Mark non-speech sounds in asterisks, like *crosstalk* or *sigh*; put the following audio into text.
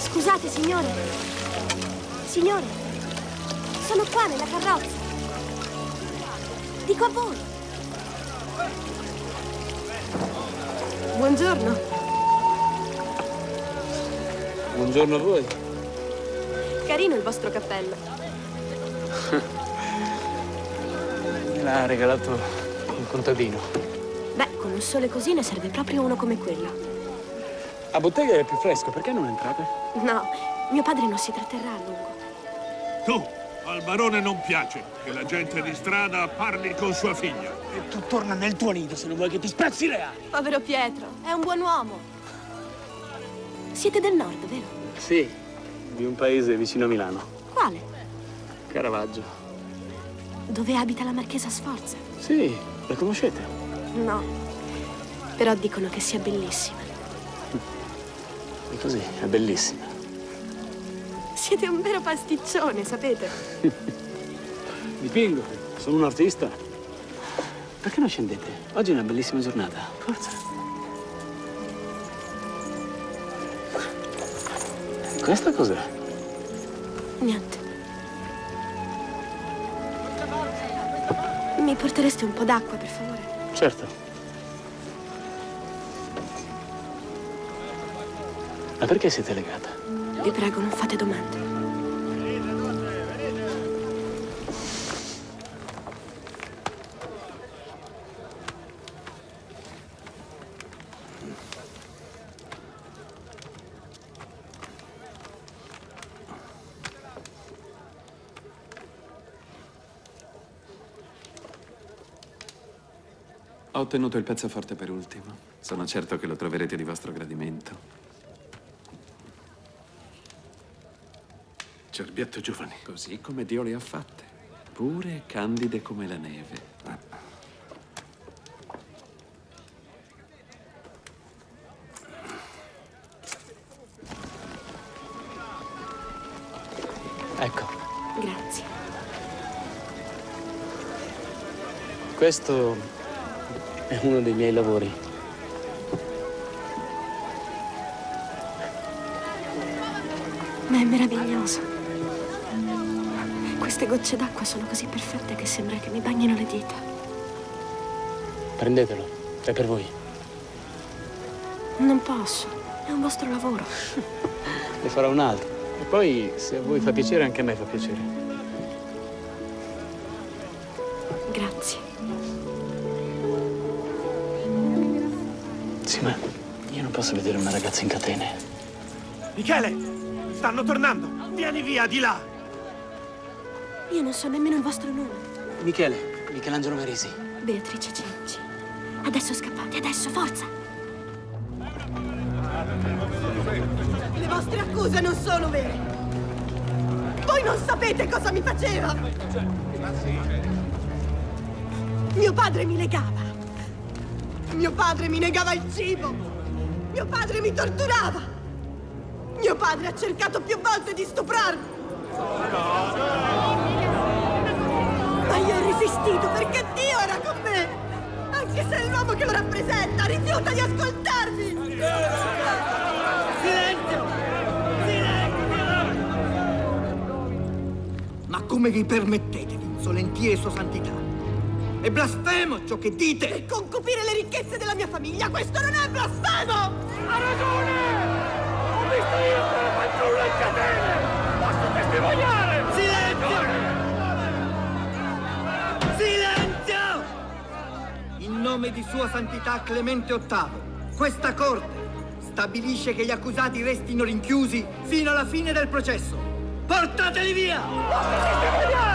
Scusate, signore. Signore, sono qua nella carrozza. Dico a voi. Buongiorno. Buongiorno a voi. Carino il vostro cappello. *laughs* Me l'ha regalato un contadino. Beh, con un sole così ne serve proprio uno come quello. A bottega è più fresco, perché non entrate? No, mio padre non si tratterrà a lungo. Tu, al barone non piace che la gente di strada parli con sua figlia. E tu torna nel tuo nido se non vuoi che ti spezzi le ali. Povero Pietro, è un buon uomo. Siete del nord, vero? Sì, di un paese vicino a Milano. Quale? Caravaggio. Dove abita la marchesa Sforza? Sì, la conoscete? No, però dicono che sia bellissima. Così, è bellissima. Siete un vero pasticcione, sapete? *laughs* Dipingo, sono un artista. Perché non scendete? Oggi è una bellissima giornata. Forza. Questa cos'è? Niente. Mi portereste un po' d'acqua, per favore? Certo. Ma perché siete legata? Vi prego, non fate domande. Ho ottenuto il pezzo forte per ultimo. Sono certo che lo troverete di vostro gradimento. Cerbiatto giovani. Così come Dio le ha fatte. Pure e candide come la neve. Ecco, Grazie. questo è uno dei miei lavori. Ma è meraviglioso. Queste gocce d'acqua sono così perfette che sembra che mi bagnino le dita. Prendetelo, è per voi. Non posso. È un vostro lavoro. Ne farò un altro. E poi, se a voi fa piacere, anche a me fa piacere. Grazie. Sì, ma io non posso vedere una ragazza in catene. Michele, stanno tornando. Vieni via, di là. Io non so nemmeno il vostro nome. Michele, Michelangelo Merisi. Beatrice Cenci. Adesso scappate, adesso, forza! Le vostre accuse non sono vere. Voi non sapete cosa mi faceva. Mio padre mi legava. Mio padre mi negava il cibo. Mio padre mi torturava. Mio padre ha cercato più volte di stuprarmi. Ma io resistito perché Dio era con me. Anche se l'uomo che lo rappresenta rifiuta di ascoltarmi. Silenzio! Ma come vi permettete di insolentire Sua Santità? È blasfemo ciò che dite! Per concupire le ricchezze della mia famiglia, questo non è blasfemo! Ha ragione! Ho visto io quella fanciulla Nome di Sua Santità Clemente VIII, questa Corte stabilisce che gli accusati restino rinchiusi fino alla fine del processo. Portateli via!